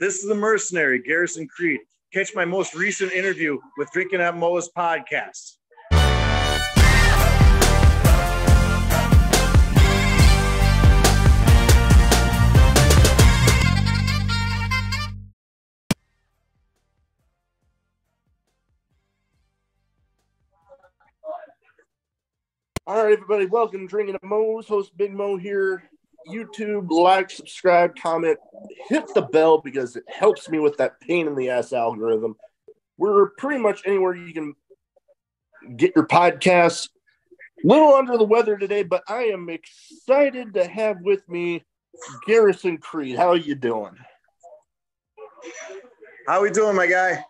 This is the mercenary, Garrison Creed. Catch my most recent interview with Drinking at Moe's podcast. All right, everybody, welcome to Drinking at Moe's. Host Big Mo here. YouTube, like, subscribe, comment, hit the bell because it helps me with that pain in the ass algorithm. We're pretty much anywhere you can get your podcasts. Little under the weather today, but I am excited to have with me Garrison Creed. How are you doing? How are we doing, my guy?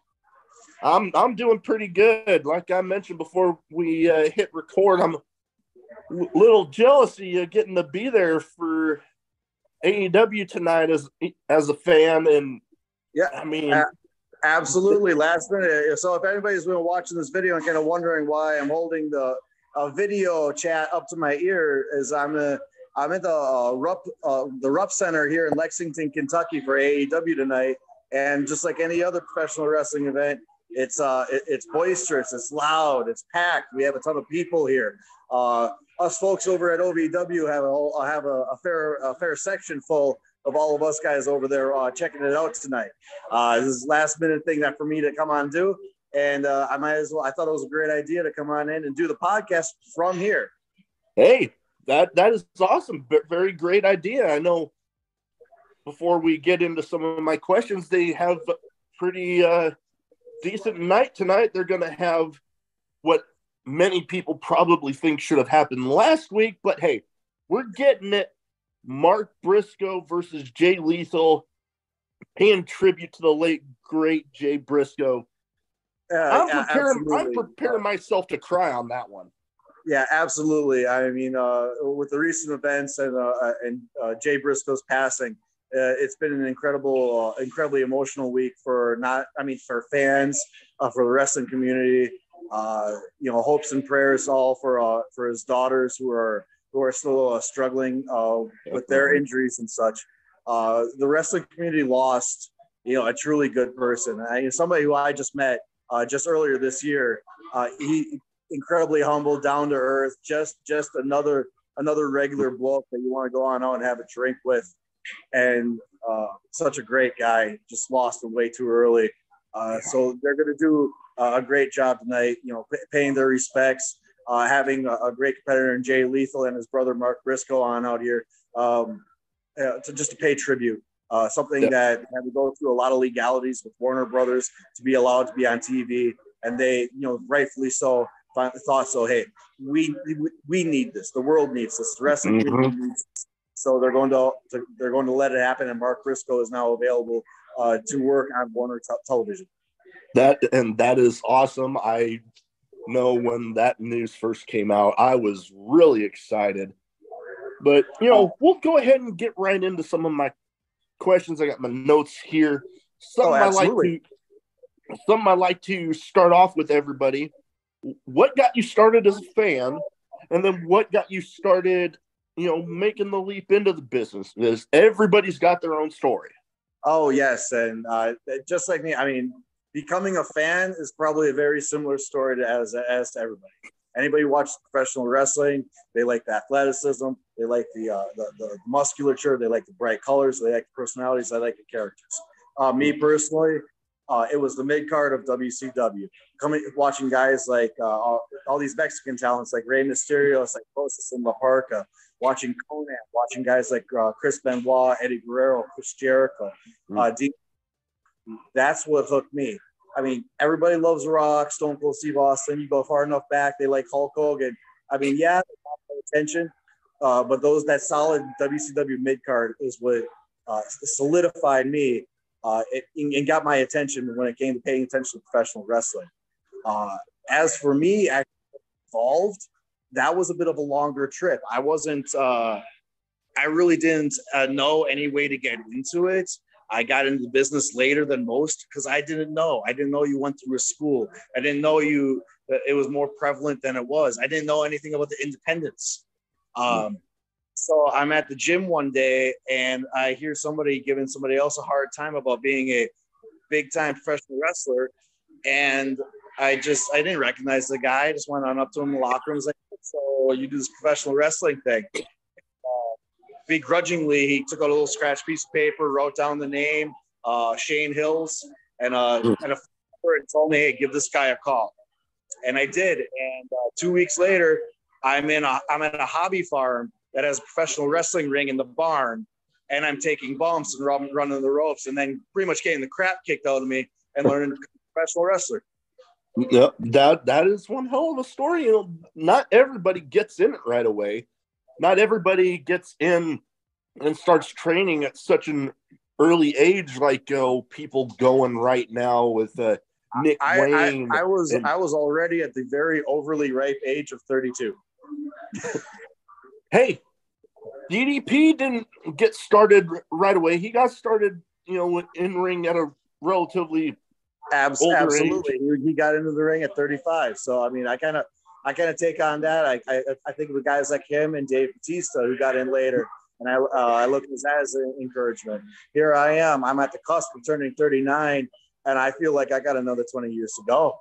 I'm I'm doing pretty good. Like I mentioned before we uh, hit record, I'm little jealousy of getting to be there for AEW tonight as as a fan. And yeah, I mean, uh, absolutely. Last minute. So if anybody's been watching this video and kind of wondering why I'm holding the a video chat up to my ear, is I'm a I'm at the uh, Rupp uh, the Rupp Center here in Lexington, Kentucky for AEW tonight, and just like any other professional wrestling event, it's uh it, it's boisterous, it's loud, it's packed. We have a ton of people here. Uh, us folks over at OVW have a have a, a fair a fair section full of all of us guys over there uh, checking it out tonight. Uh, this is last minute thing that for me to come on do, and uh, I might as well. I thought it was a great idea to come on in and do the podcast from here. Hey, that that is awesome. Very great idea. I know. Before we get into some of my questions, they have pretty uh, decent night tonight. They're going to have what many people probably think should have happened last week, but hey, we're getting it. Mark Briscoe versus Jay Lethal, paying tribute to the late great Jay Briscoe. Uh, I'm preparing. I'm preparing myself to cry on that one. Yeah, absolutely. I mean, uh, with the recent events and uh, uh and uh, Jay Briscoe's passing, uh, it's been an incredible, incredibly emotional week for not. I mean, for fans, for the wrestling community, uh, you know, hopes and prayers all for uh, for his daughters who are who are still uh, struggling uh, with their injuries and such. Uh, the wrestling community lost, you know, a truly good person. I, somebody who I just met uh, just earlier this year. Uh, he incredibly humble, down to earth, just just another another regular bloke that you want to go on out and have a drink with, and uh, such a great guy. Just lost him way too early. Uh, so they're going to do uh, a great job tonight. You know, p- paying their respects, uh, having a, a, great competitor in Jay Lethal and his brother Mark Briscoe on out here um, uh, to just to pay tribute. Uh, something yeah. that had to go through a lot of legalities with Warner Brothers to be allowed to be on TV, and they, you know, rightfully so, thought so. Hey, we we need this. The world needs this. The wrestling mm-hmm. needs this. So they're going to, they're going to let it happen, and Mark Briscoe is now available uh, to work on Warner t- Television. That and that is awesome. I know when that news first came out, I was really excited. But you know, we'll go ahead and get right into some of my questions. I got my notes here. Some oh, I like to some I like to start off with everybody. What got you started as a fan? And then what got you started, you know, making the leap into the business? is everybody's got their own story. Oh yes, and uh, just like me, I mean, becoming a fan is probably a very similar story to as as to everybody. Anybody who watches professional wrestling, they like the athleticism, they like the, uh, the, the musculature, they like the bright colors, they like the personalities, they like the characters. Uh, me personally, uh, it was the mid card of WCW. Coming, watching guys like uh, all, all, these Mexican talents like Rey Mysterio, like Psicosis, and La Parka. Watching Konnan, watching guys like uh, Chris Benoit, Eddie Guerrero, Chris Jericho, mm-hmm. Uh, Dean. That's what hooked me. I mean, everybody loves Rock, Stone Cold Steve Austin. You go far enough back, they like Hulk Hogan. I mean, yeah, they got my attention, uh, but those that solid WCW mid card is what uh, solidified me uh, it, and got my attention when it came to paying attention to professional wrestling. Uh, as for me, actually involved, that was a bit of a longer trip. I wasn't, uh, I really didn't uh, know any way to get into it. I got into the business later than most because I didn't know. I didn't know you went through a school. I didn't know you. It was more prevalent than it was. I didn't know anything about the independence. Um, So I'm at the gym one day and I hear somebody giving somebody else a hard time about being a big time professional wrestler. And I just, I didn't recognize the guy. I just went on up to him in the locker room. Was like, so you do this professional wrestling thing. Uh, begrudgingly, he took out a little scratch piece of paper, wrote down the name, uh, Shane Hills, and, uh, mm. and a and told me, hey, give this guy a call. And I did. And uh, two weeks later, I'm in a I'm at a hobby farm that has a professional wrestling ring in the barn, and I'm taking bumps and running the ropes, and then pretty much getting the crap kicked out of me and learning to become a professional wrestler. Yeah, that that is one hell of a story. You know, not everybody gets in it right away. Not everybody gets in and starts training at such an early age, like oh, people going right now with uh, Nick I, Wayne. I, I was and, I was already at the very overly ripe age of 32. hey, DDP didn't get started right away. He got started, you know, in ring at a relatively Abs- absolutely. He got into the ring at 35. So I mean, I kind of I kind of take on that. I, I I think of guys like him and Dave Batista who got in later, and I uh, I look at that as an encouragement. Here I am. I'm at the cusp of turning 39, and I feel like I got another 20 years to go.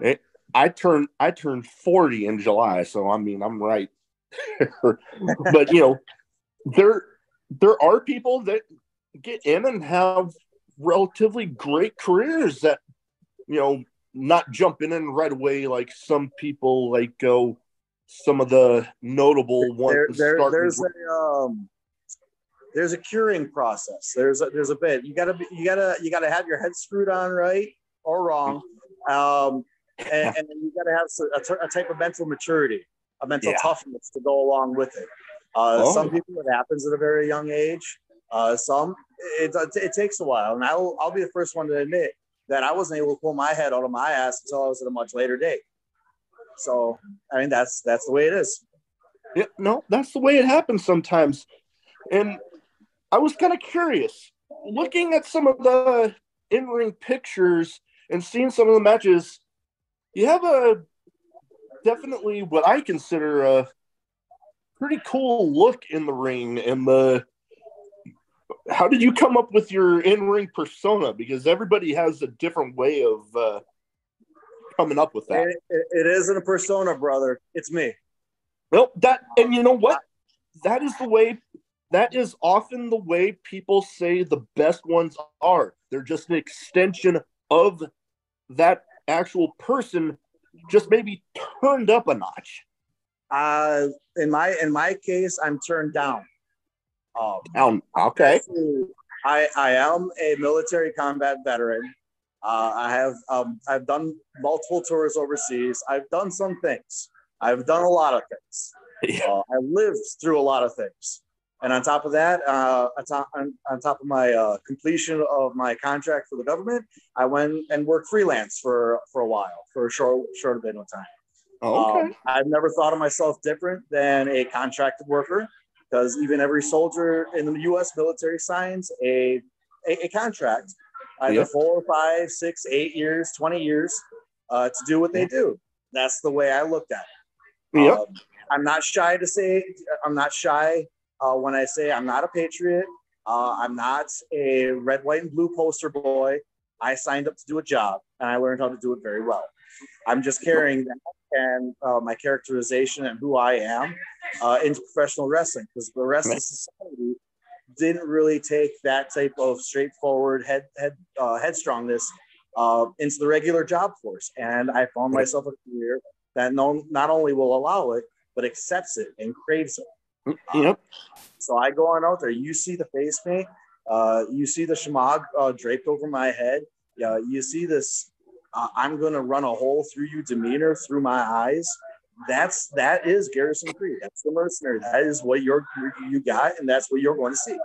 It, I turned I turned 40 in July, so I mean I'm right. but you know, there there are people that get in and have relatively great careers that you know not jumping in right away like some people like go some of the notable ones. There, there, there's a um, there's a curing process. There's a, there's a bit you gotta be, you gotta you gotta have your head screwed on right or wrong. Um, and, and you got to have a, a, type of mental maturity, a mental yeah. toughness to go along with it. Uh, oh. Some people, it happens at a very young age. Uh, some, it, it, it, takes a while. And I'll, I'll be the first one to admit that I wasn't able to pull my head out of my ass until I was at a much later date. So, I mean, that's that's the way it is. Yeah, no, that's the way it happens sometimes. And I was kind of curious, looking at some of the in-ring pictures and seeing some of the matches you have a definitely what I consider a pretty cool look in the ring and the how did you come up with your in-ring persona? Because everybody has a different way of uh, coming up with that. It, it, it isn't a persona brother. It's me. Well that and you know what? That is the way that is often the way people say the best ones are. They're just an extension of that actual person just maybe turned up a notch? Uh, in my in my case, I'm turned down. Um, down. Okay. I I am a military combat veteran. Uh, I have um, I've done multiple tours overseas. I've done some things. I've done a lot of things. Yeah. Uh, I lived through a lot of things. And on top of that, uh, on, top, on, on, top of my uh, completion of my contract for the government, I went and worked freelance for, for a while, for a short, short bit of time. Oh, okay. Um, I've never thought of myself different than a contracted worker because even every soldier in the U.S. military signs a, a, a contract, either yep. four, five, six, eight years, 20 years uh, to do what they do. That's the way I looked at it. Yep. Um, I'm not shy to say, I'm not shy uh, when I say I'm not a patriot, uh, I'm not a red, white, and blue poster boy. I signed up to do a job and I learned how to do it very well. I'm just carrying that and uh, my characterization and who I am uh, into professional wrestling because the rest of society didn't really take that type of straightforward head head uh, headstrongness uh, into the regular job force. And I found myself a career that no, not only will allow it, but accepts it and craves it. Yep. So I go on out there. You see the face paint. Uh, you see the shemagh uh, draped over my head. You see this. Uh, I'm gonna run a hole through you demeanor through my eyes. That's that is Garrison Creed. That's the mercenary. That is what you're you got, and that's what you're going to see.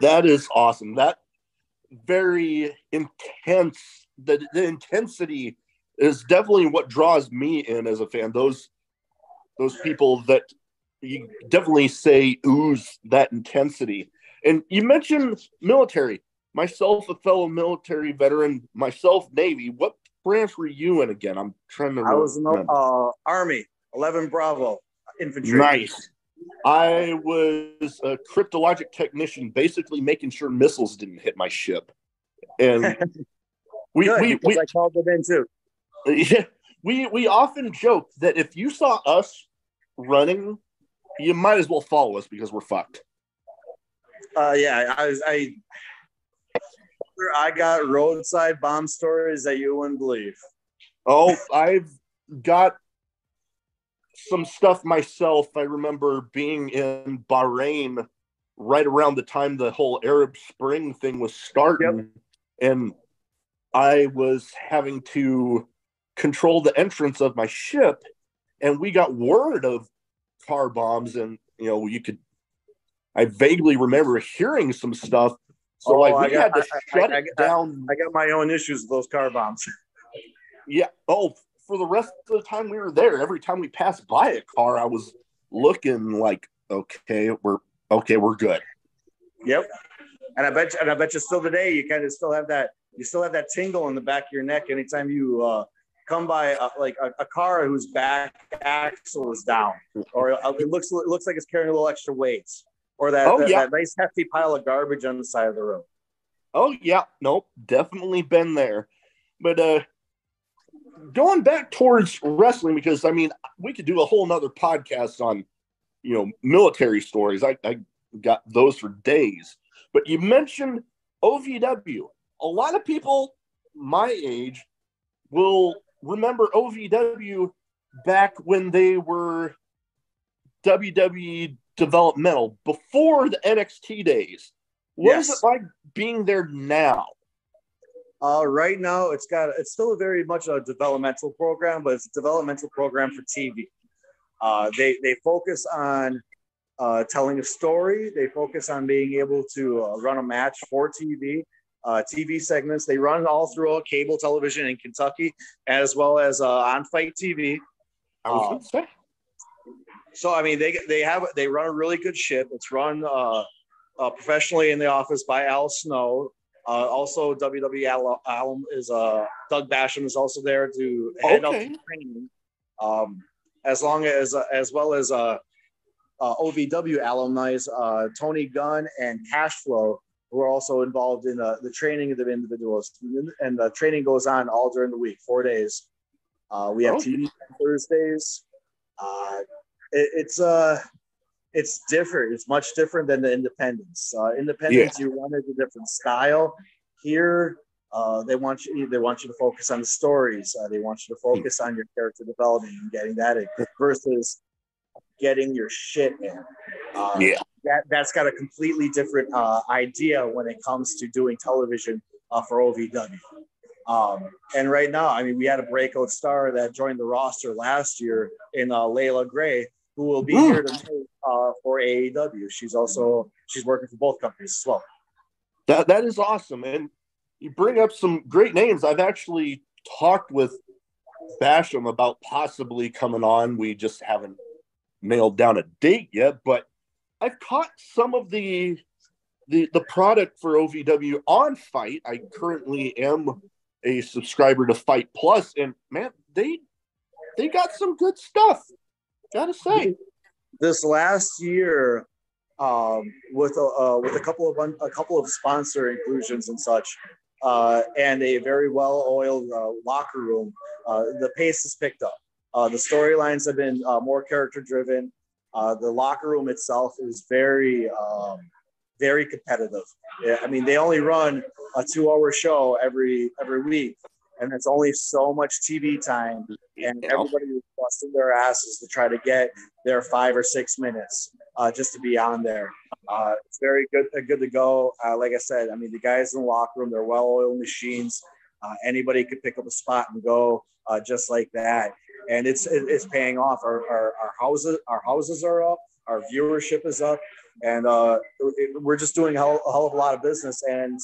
That is awesome. That very intense. The, the intensity is definitely what draws me in as a fan. Those those people that you definitely say ooze that intensity. And you mentioned military. Myself, a fellow military veteran, myself, Navy. What branch were you in again? I'm trying to. I was in the uh, Army, 11 Bravo infantry. Nice. I was a cryptologic technician, basically making sure missiles didn't hit my ship. And we Good, we, we I called them in too. yeah, we we often joke that if you saw us running, you might as well follow us because we're fucked. Uh, yeah, I was I. I got roadside bomb stories that you wouldn't believe. Oh, I've got some stuff myself. I remember being in Bahrain right around the time the whole Arab Spring thing was starting, and I was having to control the entrance of my ship, and we got word of car bombs, and you know you could. I vaguely remember hearing some stuff, so Oh, like I we got- had to I- shut I- it I- down. I got my own issues with those car bombs. Yeah. Oh, for the rest of the time we were there, every time we passed by a car, I was looking like, okay, we're okay, we're good. Yep. And I bet you, and I bet you still today you kind of still have that you still have that tingle in the back of your neck anytime you uh, come by uh, like a, a car whose back axle is down or uh, it looks it looks like it's carrying a little extra weight or that, Oh, that, yeah. that nice hefty pile of garbage on the side of the road. Oh yeah, nope, definitely been there. But uh going back towards wrestling, because I mean, we could do a whole nother podcast on, you know, military stories. I, I got those for days. But you mentioned OVW. A lot of people my age will remember OVW back when they were WWE developmental before the NXT days. What is Yes. it like being there now? Uh, right now, it's got it's still a very much a developmental program, but it's a developmental program for TV. Uh, they they focus on uh, telling a story. They focus on being able to uh, run a match for TV. Uh, TV segments they run all throughout cable television in Kentucky, as well as uh, on FITE TV. I was gonna say. So I mean, they they have they run a really good ship. It's run uh, uh, professionally in the office by Al Snow. Uh, also, WWE Al- Alum is uh, Doug Basham is also there to head up Okay. the training. Um, as long as uh, as well as uh, uh, OVW alumni, uh, Tony Gunn and Cashflow, who are also involved in uh, the training of the individuals. And the training goes on all during the week, four days. Uh, we have Okay. TV on Thursdays. It, it's uh it's different. It's much different than the independents. Uh, independents, you wanted a different style. Here, uh, they want you. They want you to focus on the stories. Uh, they want you to focus on your character development and getting that in versus getting your shit in. Uh, Yeah. that that's got a completely different uh, idea when it comes to doing television uh, for OVW. Um, and right now, I mean, we had a breakout star that joined the roster last year in uh, Leila Grey, who will be here tonight uh, for AEW. She's also she's working for both companies as well. That that is awesome, and you bring up some great names. I've actually talked with Basham about possibly coming on. We just haven't nailed down a date yet, but I've caught some of the the the product for OVW on FITE. I currently am a subscriber to FITE Plus, and man, they they got some good stuff. Gotta say, This last year, um, with a uh, with a couple of un- a couple of sponsor inclusions and such, uh, and a very well oiled uh, locker room, uh, the pace has picked up. Uh, the storylines have been uh, more character driven. Uh, the locker room itself is very um, very competitive. Yeah, I mean, they only run a two hour show every every week, and it's only so much TV time and everybody was busting their asses to try to get their five or six minutes uh, just to be on there. Uh, it's very good, uh, good to go. Uh, like I said, I mean, the guys in the locker room, they're well-oiled machines. Uh, anybody could pick up a spot and go uh, just like that, and it's it's paying off. Our, our, our houses our houses are up, our viewership is up, and uh, it- we're just doing a hell, a hell of a lot of business. And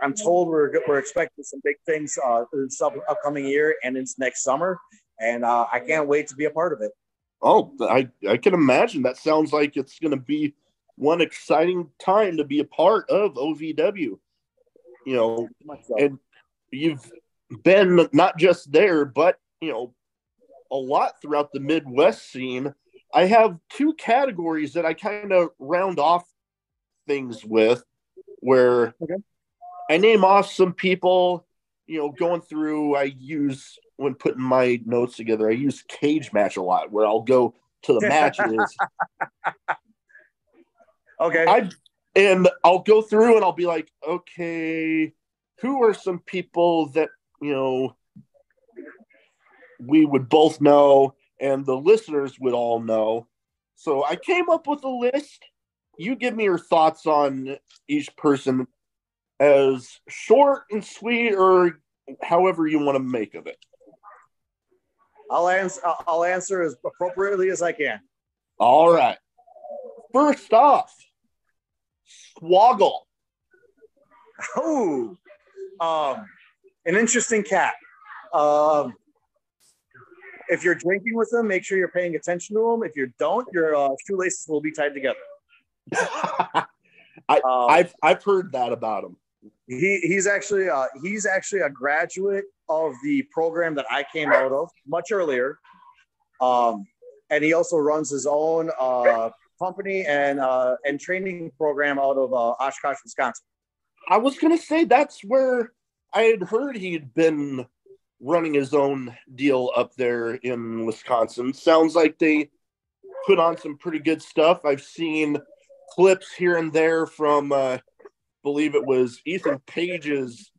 I'm told we're we're expecting some big things uh, this up- upcoming year and into next summer, and uh, I can't wait to be a part of it. Oh, I, I can imagine. That sounds like it's going to be one exciting time to be a part of OVW. You know, and you've been not just there, but, you know, a lot throughout the Midwest scene. I have two categories that I kind of round off things with, where okay. I name off some people. You know, going through, I use when putting my notes together, I use Cagematch a lot, where I'll go to the matches. okay. I and I'll go through and I'll be like, okay, who are some people that you know we would both know and the listeners would all know. So I came up with a list. You give me your thoughts on each person as short and sweet or however you want to make of it. I'll answer I'll answer as appropriately as I can. All right. First off, Swoggle. Oh, um, an interesting cat. Um, if you're drinking with them, make sure you're paying attention to them. If you don't, your uh, shoelaces will be tied together. I, um, I've I've heard that about him. He he's actually uh, he's actually a graduate of the program that I came out of much earlier, um, and he also runs his own uh, company and uh, and training program out of uh, Oshkosh, Wisconsin. I was gonna say that's where I had heard he had been running his own deal up there in Wisconsin. Sounds like they put on some pretty good stuff. I've seen clips here and there from, uh, believe it was Ethan Page's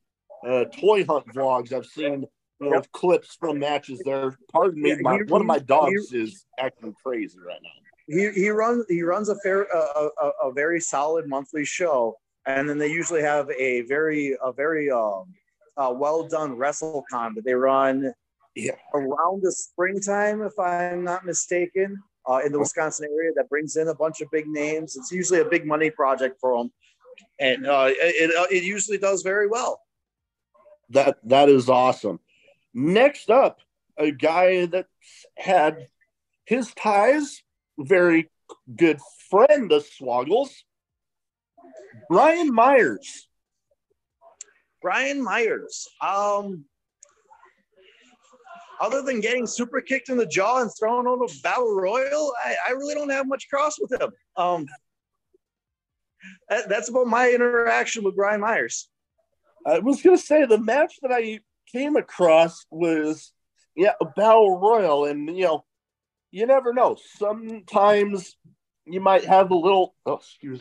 uh, toy hunt vlogs. I've seen you know, yep. clips from matches there. Pardon me, my, he, one of my dogs he, is acting crazy right now. He, he runs he runs a fair a, a, a very solid monthly show, and then they usually have a very a very um, uh, well done WrestleCon that they run yeah. around the springtime, if I'm not mistaken, uh, in the Wisconsin area that brings in a bunch of big names. It's usually a big money project for them, and uh, it, it usually does very well. That that is awesome. Next up, a guy that had his ties, very good friend of Swoggles, Brian Myers. Brian Myers. Um, other than getting super kicked in the jaw and thrown on a battle royal, I, I really don't have much cross with him. Um, that's about my interaction with Brian Myers. I was gonna say the match that I came across was yeah a battle royal, and you know you never know. Sometimes you might have a little. Oh, excuse.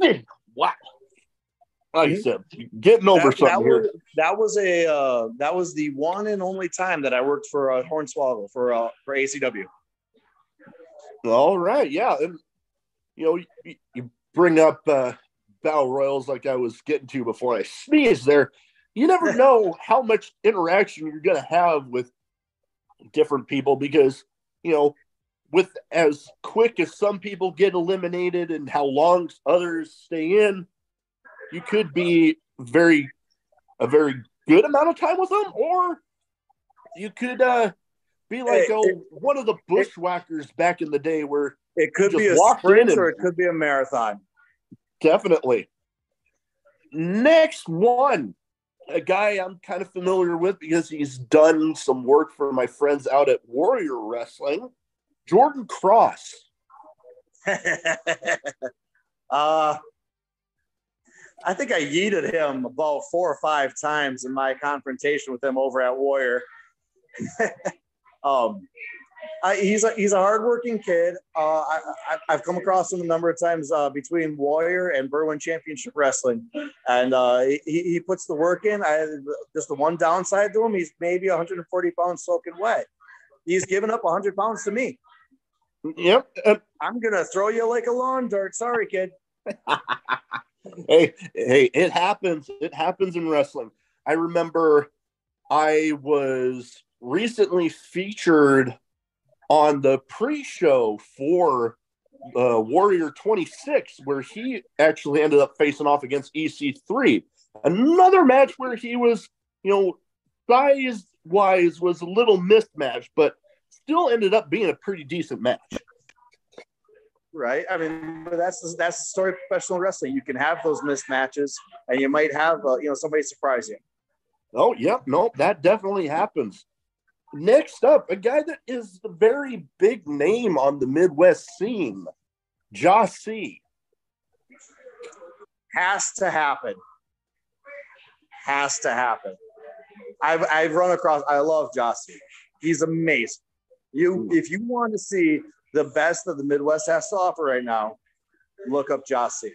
Me. wow like I said, getting over that, something that here. Was, that was a uh, that was the one and only time that I worked for uh, Hornswoggle for uh, for ACW. All right, yeah, and you know you, you bring up uh, battle royals like I was getting to before I sneezed there. You never know how much interaction you're going to have with different people because you know with as quick as some people get eliminated and how long others stay in you could be very a very good amount of time with them, or you could uh, be like it, oh, it, one of the bushwhackers it, back in the day where it could be a sprint or it could be a marathon. Definitely. Next one, a guy I'm kind of familiar with because he's done some work for my friends out at Warrior Wrestling, Jordan Cross. uh I think I yeeted him about four or five times in my confrontation with him over at Warrior. um, I, he's a he's a hardworking kid. Uh, I, have come across him a number of times uh, between Warrior and Berwyn Championship Wrestling, and uh, he, he puts the work in. I just the one downside to him, he's maybe 140 pounds soaking wet. He's given up 100 pounds to me. Yep, I'm gonna throw you like a lawn dart. Sorry, kid. hey, hey, it happens. It happens in wrestling. I remember I was recently featured on the pre-show for uh, Warrior 26, where he actually ended up facing off against EC3. Another match where he was, you know, size wise was a little mismatched, but still ended up being a pretty decent match right? I mean, that's that's the story of professional wrestling. You can have those mismatches, and you might have uh, you know somebody surprise you. Oh, yep, no, that definitely happens. Next up, a guy that is a very big name on the Midwest scene, Jossie. Has to happen. Has to happen. I've I've run across. I love Jossie. He's amazing. You, if you want to see the best that the Midwest has to offer right now, look up Jossie.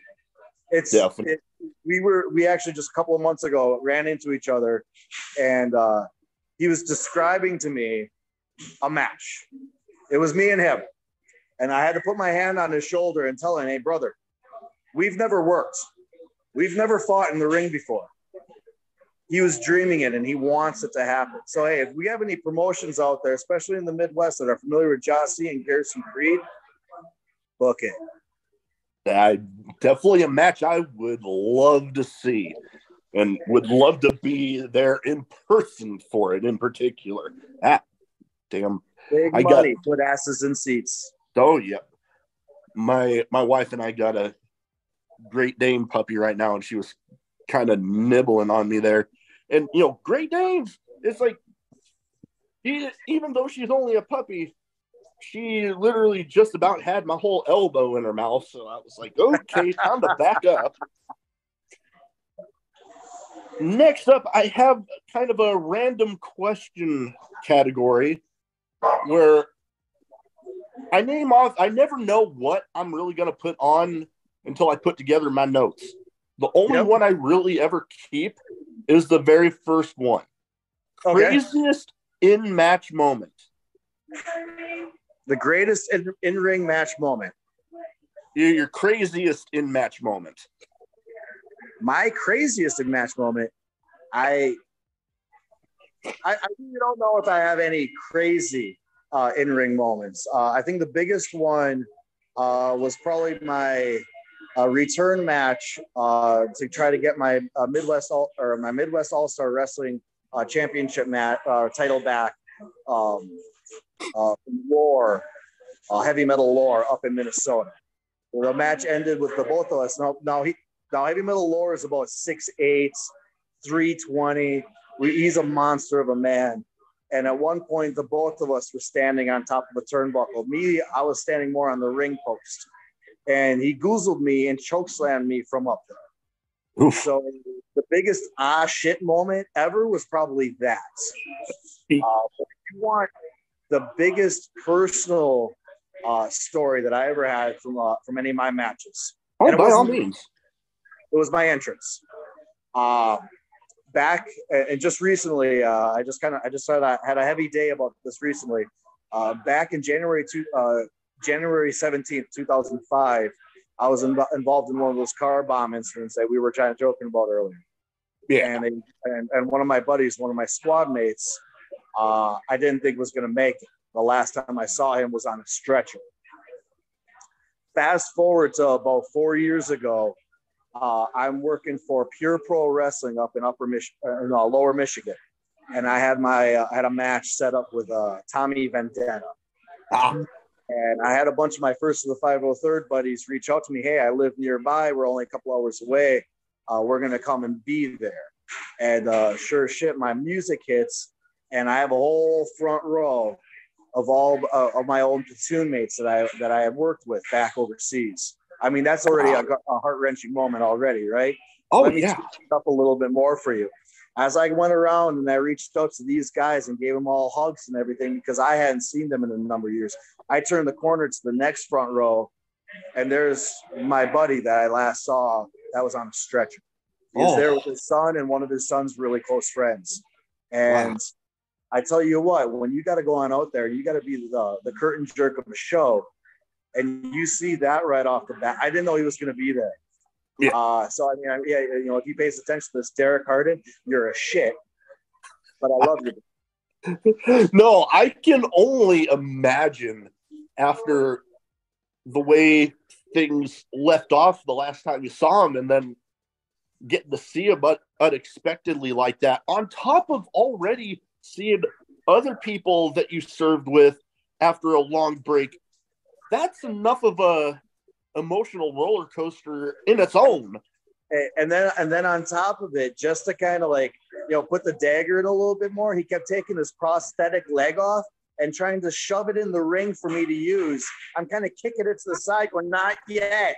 It's Definitely. it, we were we actually just a couple of months ago ran into each other, and uh, he was describing to me a match. It was me and him, and I had to put my hand on his shoulder and tell him, "Hey, brother, we've never worked, we've never fought in the ring before." He was dreaming it, and he wants it to happen. So, hey, if we have any promotions out there, especially in the Midwest, that are familiar with Jossie and Garrison Creed, book it. I definitely a match I would love to see and would love to be there in person for it in particular. Ah, damn. Big I got- money, put asses in seats. Oh yeah. My my wife and I got a Great Dane puppy right now, and she was kind of nibbling on me there. And you know, Great Danes, it's like she, even though she's only a puppy, she literally just about had my whole elbow in her mouth. So I was like, okay, time to back up. Next up, I have kind of a random question category where I name off, I never know what I'm really going to put on until I put together my notes. The only Yep. one I really ever keep is the very first one. Okay. Craziest in match moment. The greatest in, in-ring match moment. Your your craziest in match moment. My craziest in match moment. I, I, I really don't know if I have any crazy uh, in-ring moments. Uh, I think the biggest one uh, was probably my uh, return match uh, to try to get my uh, Midwest All or my Midwest All Star Wrestling uh, Championship mat title back. Um, uh, uh, heavy metal lore up in Minnesota. The match ended with the both of us. Now, now he, now heavy metal lore is about six eight, three twenty. We, he's a monster of a man. And at one point, the both of us were standing on top of a turnbuckle. Me, I was standing more on the ring post, and he goozled me and chokeslammed me from up there. Oof. So the biggest ah shit moment ever was probably that. Uh, if you want the biggest personal uh, story that I ever had from uh, from any of my matches, Oh, by all means. It was my entrance. Uh, back and just recently, uh, I just kind of I just had a, had a heavy day about this recently. Uh, back in January two, uh, January seventeenth, two thousand five, I was inv- involved in one of those car bomb incidents that we were trying to joking about earlier. Yeah. And, they, and and one of my buddies, one of my squad mates, uh, I didn't think was going to make it. The last time I saw him was on a stretcher. Fast forward to about four years ago, uh, I'm working for Pure Pro Wrestling up in Upper Michigan, uh, no, Lower Michigan, and I had my uh, I had a match set up with uh, Tommy Vendetta, Ah, and I had a bunch of my first of the 503rd buddies reach out to me. Hey, I live nearby. We're only a couple hours away. Uh, we're gonna come and be there. And uh, sure shit, my music hits, and I have a whole front row of all uh, of my old platoon mates that I that I have worked with back overseas. I mean, that's already a, a heart wrenching moment already, right? oh Let me yeah. up a little bit more for you. As I went around and I reached out to these guys and gave them all hugs and everything because I hadn't seen them in a number of years. I turned the corner to the next front row, and there's my buddy that I last saw that was on a stretcher. He was Oh. there with his son and one of his son's really close friends. And I tell you what, when you got to go on out there, you got to be the, the curtain jerk of the show. And you see that right off the bat. I didn't know he was going to be there. Yeah. Uh, so I mean, I- yeah, you know, if he pays attention to this, Derek Harden, you're a shit. But I love you. no, I can only imagine after the way things left off the last time you saw him and then getting to see him but unexpectedly like that on top of already seeing other people that you served with after a long break that's enough of a emotional roller coaster in its own And- and then and then on top of it, just to kind of like you know, put the dagger in a little bit more. He kept taking his prosthetic leg off and trying to shove it in the ring for me to use. I'm kind of kicking it to the side, going, not yet.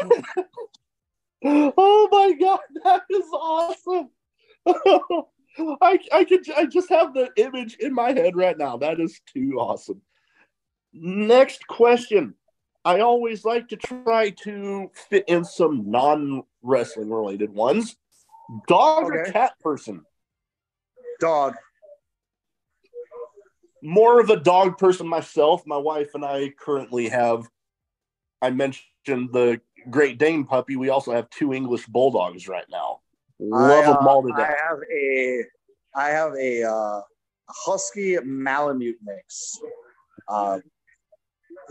oh my god, that is awesome. I I could I just have the image in my head right now. That is too awesome. Next question. I always like to try to fit in some non-wrestling related ones. Dog okay. or cat person? Dog. More of a dog person myself. My wife and I currently have I mentioned the Great Dane puppy. We also have two English bulldogs right now. Love I, uh, them all to death. I have a, I have a uh, husky Malamute mix. Uh,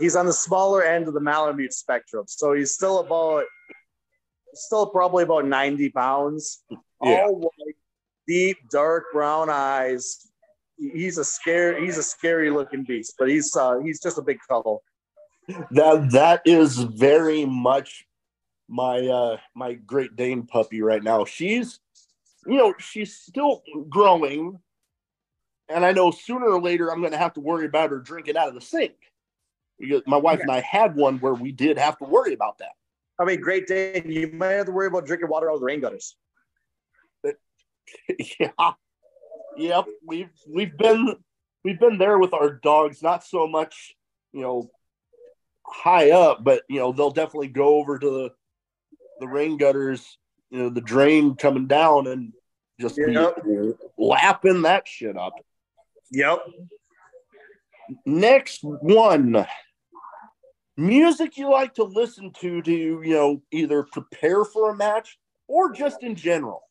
he's on the smaller end of the Malamute spectrum, so he's still about, still probably about ninety pounds. Yeah. All white, deep, dark brown eyes. He's a scary, he's a scary looking beast, but he's uh, he's just a big couple. That that is very much my uh my Great Dane puppy right now. She's you know, she's still growing. And I know sooner or later I'm gonna have to worry about her drinking out of the sink. My wife and I had one where we did have to worry about that. I mean, Great day. you might have to worry about drinking water out of the rain gutters. yeah. Yep. We've we've been we've been there with our dogs, not so much, you know, high up, but you know, they'll definitely go over to the the rain gutters, you know, the drain coming down and just yep. lapping that shit up. Yep. Next one. Music you like to listen to to, you know, either prepare for a match or just in general.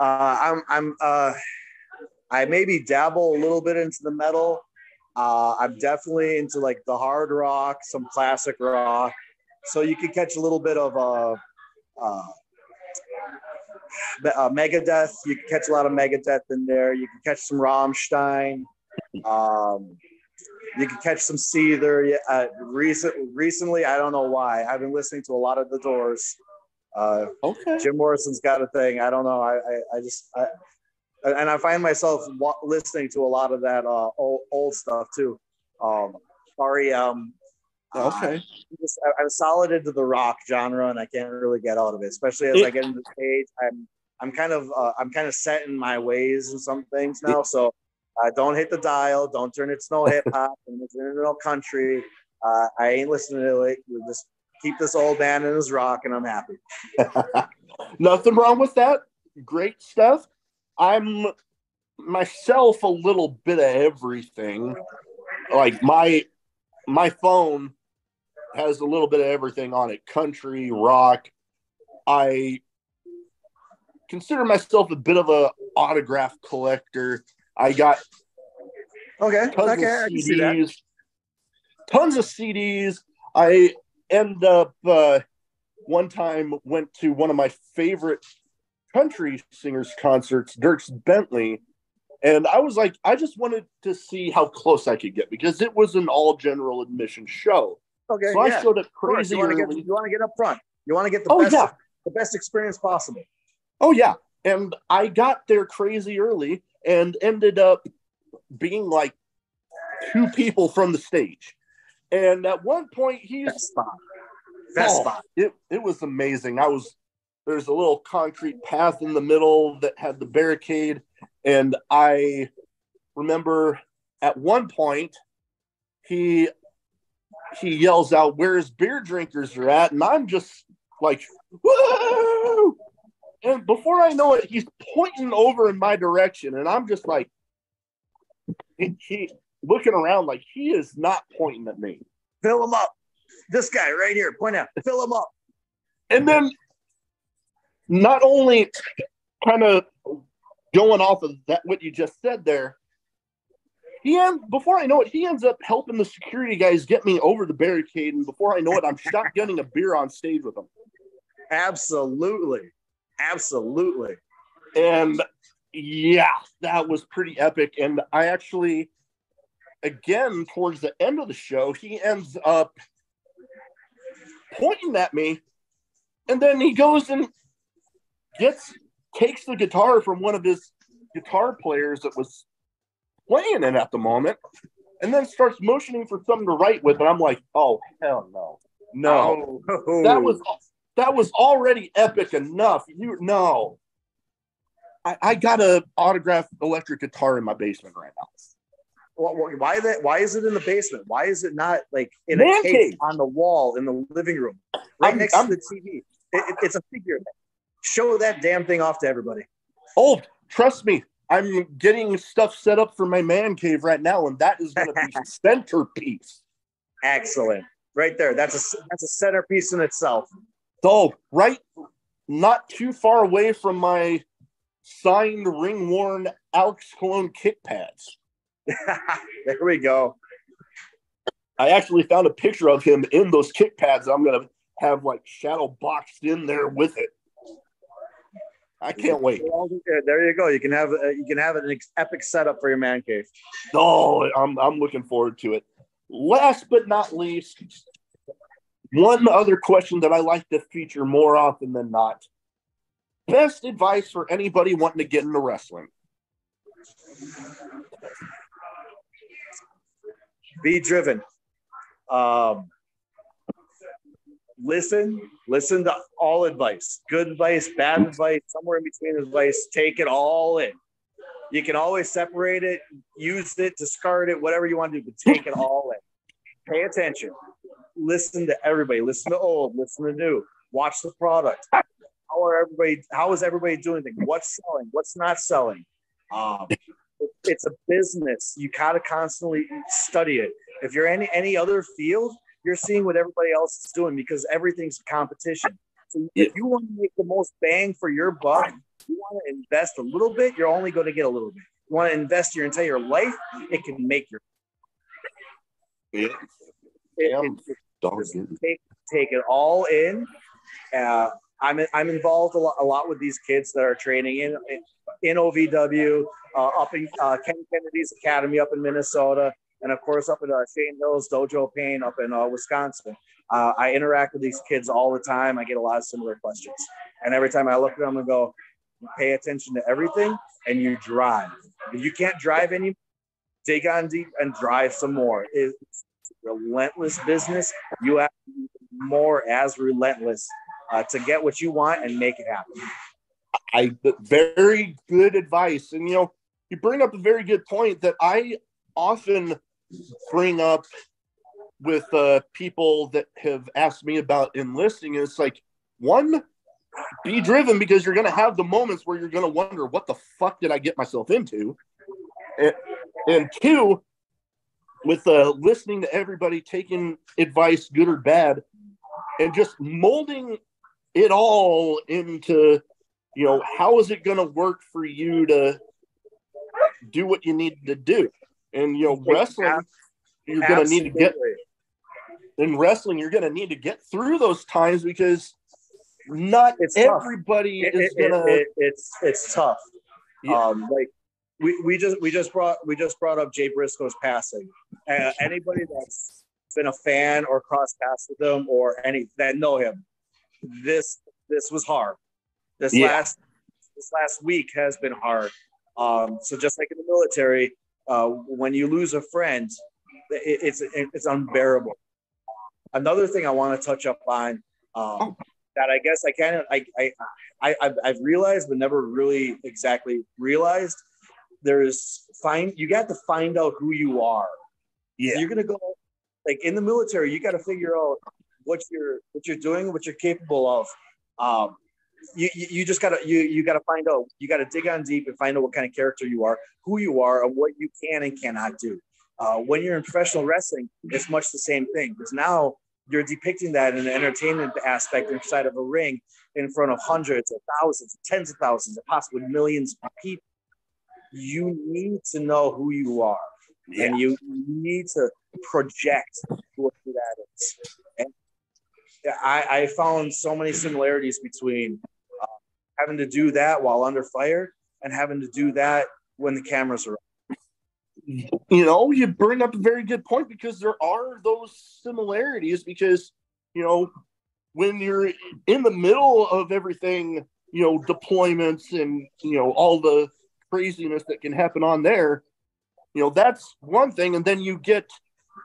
Uh, I'm I'm uh I maybe dabble a little bit into the metal. Uh, I'm definitely into like the hard rock, some classic rock. So you can catch a little bit of uh, uh, uh, Megadeth. You can catch a lot of Megadeth in there. You can catch some Rammstein. Um, you can catch some Seether. Uh, recent, recently, I don't know why. I've been listening to a lot of The Doors. Uh, okay. Jim Morrison's got a thing. I don't know. I, I, I just, I, and I find myself listening to a lot of that uh, old, old stuff too. Um, REM, Okay. Uh, just, I'm solid into the rock genre, and I can't really get out of it. Especially as I get into the stage, I'm I'm kind of uh, I'm kind of set in my ways and some things now. So uh, don't hit the dial. Don't turn it no hip hop. and turn it no country. Uh, I ain't listening to it. We just keep this old man in his rock, and I'm happy. Nothing wrong with that. Great stuff. I'm myself a little bit of everything. Like my my phone has a little bit of everything on it country, rock. I consider myself a bit of a autograph collector. I got okay, tons okay, of CDs, tons of CDs. I end up uh, one time went to one of my favorite country singers concerts, Dierks Bentley, and I was like, I just wanted to see how close I could get because it was an all general admission show. Okay. So yeah. I showed up crazy. You want, get, you want to get up front. You want to get the oh, best, yeah. the best experience possible. Oh yeah, and I got there crazy early and ended up being like two people from the stage. And at one point, he's best spot. Best oh, spot. It it was amazing. I was there's a little concrete path in the middle that had the barricade, and I remember at one point he he yells out where his beer drinkers are at, and I'm just like, woo! And before I know it, he's pointing over in my direction, and I'm just like, he looking around like he is not pointing at me. Fill him up. This guy right here, point out, fill him up. And then not only kind of going off of that what you just said there, he end, before I know it, he ends up helping the security guys get me over the barricade, and before I know it, I'm shotgunning a beer on stage with him. Absolutely, absolutely. And yeah, that was pretty epic. And I actually, again, towards the end of the show, he ends up pointing at me, and then he goes and gets takes the guitar from one of his guitar players that was playing it at the moment, and then starts motioning for something to write with. And I'm like, oh hell no, no, Oh. that was that was already epic enough. You no, I, I got a autographed electric guitar in my basement right now. Wh- wh- why that? Why is it in the basement? Why is it not like in Man a case cave. on the wall in the living room, right I'm- next I'm- to the TV? It, it- it's a figure. Show that damn thing off to everybody. Oh, trust me, I'm getting stuff set up for my man cave right now, and that is going to be the centerpiece. Excellent, right there. That's a that's a centerpiece in itself. So, right, not too far away from my signed ring worn Alex Cologne kick pads. there we go. I actually found a picture of him in those kick pads. I'm going to have like shadow boxed in there with it. I can't wait. There you go. You can have uh, you can have an epic setup for your man cave. Oh, I'm, I'm looking forward to it. Last but not least, one other question that I like to feature more often than not. Best advice for anybody wanting to get into wrestling. Be driven. Um, listen, listen to all advice. Good advice, bad advice, somewhere in between advice. Take it all in. You can always separate it, use it, discard it, whatever you want to do, but take it all in. Pay attention. Listen to everybody. Listen to old. Listen to new. Watch the product. How are everybody? How is everybody doing things? What's selling? What's not selling? Um, it- it's a business. You gotta constantly study it. If you're any any other field, you're seeing what everybody else is doing because everything's competition. So if you want to make the most bang for your buck, you want to invest a little bit. You're only going to get a little bit. You want to invest your entire life, it can make your. It, Damn. it- Take, take it all in. Uh, I'm I'm involved a lot, a lot with these kids that are training in in OVW, uh, up in uh, Ken Kennedy's Academy up in Minnesota, and of course up in uh, Shane Hills Dojo Pain up in uh, Wisconsin. Uh, I interact with these kids all the time. I get a lot of similar questions, and every time I look at them and go, pay attention to everything, and you drive. If you can't drive anymore, dig on deep and drive some more. It's relentless business. You have to be more as relentless uh, to get what you want and make it happen. I very good advice, and you know, you bring up a very good point that I often bring up with uh, people that have asked me about enlisting. It's like one, be driven because you're going to have the moments where you're going to wonder what the fuck did I get myself into, and, and two, with uh, listening to everybody, taking advice, good or bad, and just molding it all into you know, how is it going to work for you to do what you need to do? And, you know, wrestling, you're going to need to get in wrestling, you're going to need to get through those times because not It's tough. everybody It- is it- going it- to. it- it's it's tough. Yeah. Um, like we, we just we just brought we just brought up Jay Briscoe's passing. Uh, anybody that's been a fan or cross paths with him or any that know him, this this was hard. This Yeah. last this last week has been hard. Um, so just like in the military, uh, when you lose a friend, it, it's it's unbearable. Another thing I want to touch up on um, that I guess I kind of I, I I I've, I've realized but never really exactly realized. There's find you got to find out who you are. Yeah. You're gonna go like in the military. You got to figure out what you're what you're doing, what you're capable of. Um, you, you, you just gotta you you gotta find out. You gotta dig on deep and find out what kind of character you are, who you are, and what you can and cannot do. Uh, when you're in professional wrestling, it's much the same thing because now you're depicting that in an entertainment aspect inside of a ring in front of hundreds of thousands, tens of thousands, and possibly millions of people. You need to know who you are, and you need to project who that is. And I, I found so many similarities between uh, having to do that while under fire and having to do that when the cameras are. on. you know, you bring up a very good point because there are those similarities. Because, you know, when you're in the middle of everything, you know, deployments and, you know, all the craziness that can happen on there, you know, that's one thing. And then you get,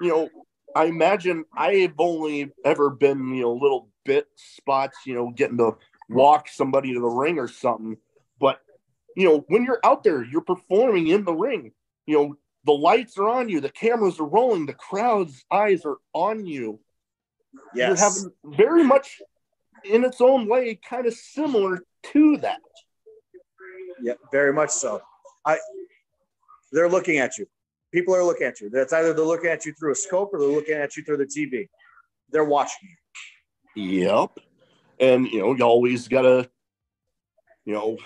you know, I imagine I've only ever been, you know, little bit spots, you know, getting to walk somebody to the ring or something. But, you know, when you're out there, you're performing in the ring, you know, the lights are on you, the cameras are rolling, the crowd's eyes are on you. Yes. You're having very much in its own way, kind of similar to that. Yeah, very much so. I they're looking at you. People are looking at you. That's either they're looking at you through a scope or they're looking at you through the TV. They're watching you. Yep. And you know, you always gotta, you know,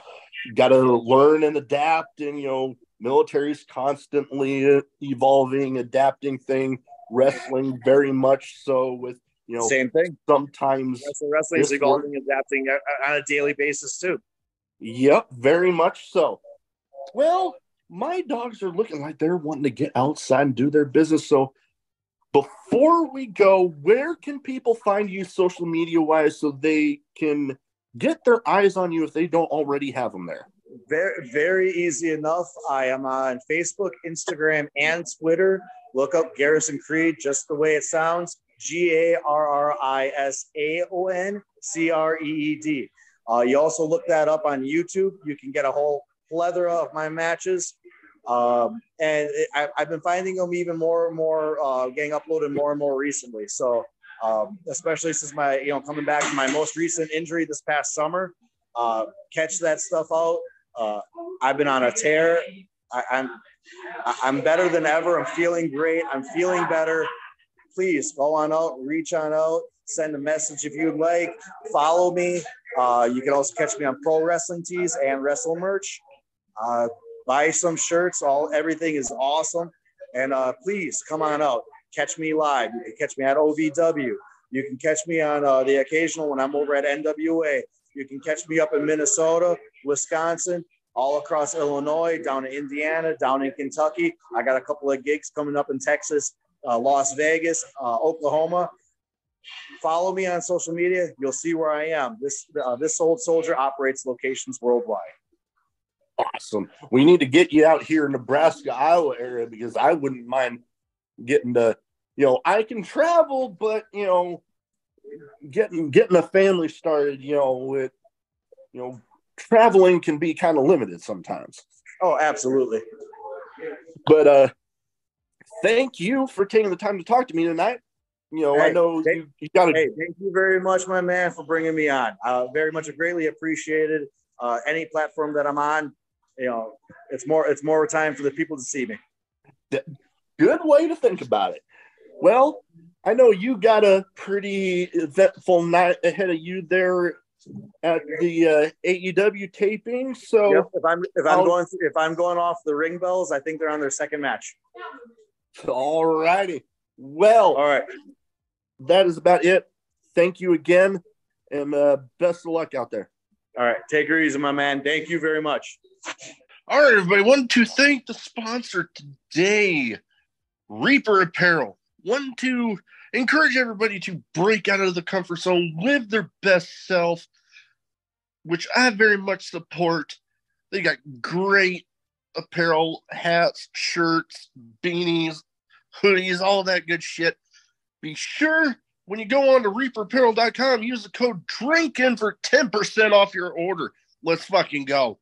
gotta learn and adapt and you know, military's constantly evolving, adapting thing. Wrestling very much so with you know same thing. Sometimes wrestling is evolving, adapting uh, uh, on a daily basis too. Yep, very much so. Well, my dogs are looking like they're wanting to get outside and do their business. So before we go, where can people find you social media wise so they can get their eyes on you if they don't already have them there? Very, very easy enough. I am on Facebook, Instagram, and Twitter. Look up Garrisaon Creed, just the way it sounds G A R R I S A O N C R E E D. Uh, you also look that up on YouTube. You can get a whole plethora of my matches. Um, and it, I, have been finding them even more and more uh, getting uploaded more and more recently. So, um, especially since my, you know, coming back from my most recent injury this past summer, uh, catch that stuff out. Uh, I've been on a tear. I, I'm, I'm better than ever. I'm feeling great. I'm feeling better. Please go on out, reach on out, send a message if you'd like. Follow me. Uh, you can also catch me on Pro Wrestling Tees and Wrestle Merch. Uh, buy some shirts. All everything is awesome. And uh, please come on out. Catch me live. You can catch me at OVW. You can catch me on uh, the occasional when I'm over at NWA. You can catch me up in Minnesota, Wisconsin, all across Illinois, down in Indiana, down in Kentucky. I got a couple of gigs coming up in Texas, uh, Las Vegas, uh, Oklahoma. Follow me on social media. You'll see where I am. This uh, this old soldier operates locations worldwide. Awesome. We need to get you out here in Nebraska, Iowa area because I wouldn't mind getting to, you know, I can travel, but you know, getting getting a family started, you know, with you know, traveling can be kind of limited sometimes. Oh, absolutely. But uh thank you for taking the time to talk to me tonight. You know, hey, I know thank, you, you got to. Hey, thank you very much, my man, for bringing me on. Uh, very much greatly appreciated. Uh, any platform that I'm on, you know, it's more it's more time for the people to see me. Good way to think about it. Well, I know you got a pretty eventful night ahead of you there at the uh, AEW taping. So yep, if I'm if I'm I'll, going if I'm going off the ring bells, I think they're on their second match. All righty. Well, all right that is about it. Thank you again, and uh, best of luck out there. All right, take her easy, my man. Thank you very much. All right, everybody. Want to thank the sponsor today, Reaper Apparel. Want to encourage everybody to break out of the comfort zone, live their best self, which I very much support. They got great apparel, hats, shirts, beanies, hoodies, all that good shit. Be sure when you go on to reaperapparel.com, use the code DRINKIN for 10% off your order. Let's fucking go.